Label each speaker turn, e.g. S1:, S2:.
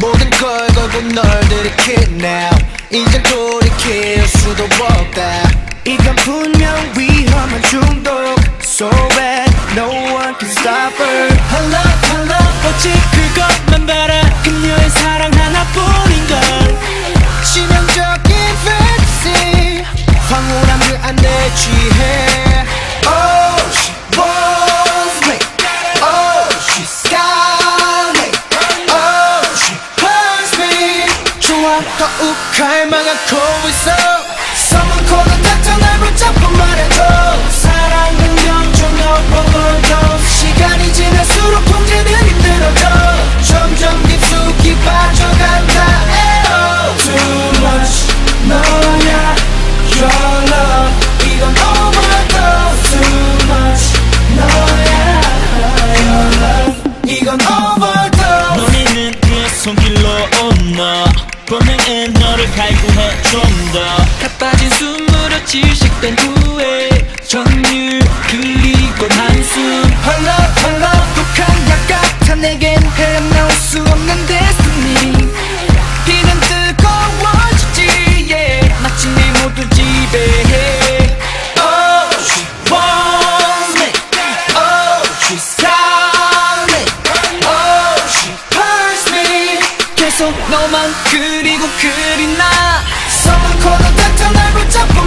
S1: 모든 걸 걸고 널 들이키네 이젠 돌이킬 수도 없다
S2: 이건 분명 위험
S1: 더욱 갈망하고 있어 Someone 날 붙잡고 말해줘 사랑은 명중 overdose 시간
S2: 질식된 후에 전율 그리고 한숨.
S1: 헐렁 헐렁 독한 약 같아 내겐 헤어나올 수 없는 destiny
S2: 비는 뜨거워지지 yeah. 마치 내 모두 지배해.
S1: Oh Oh Oh
S2: 너만 그리고 그리나
S1: Someone call the doctor 날 붙잡고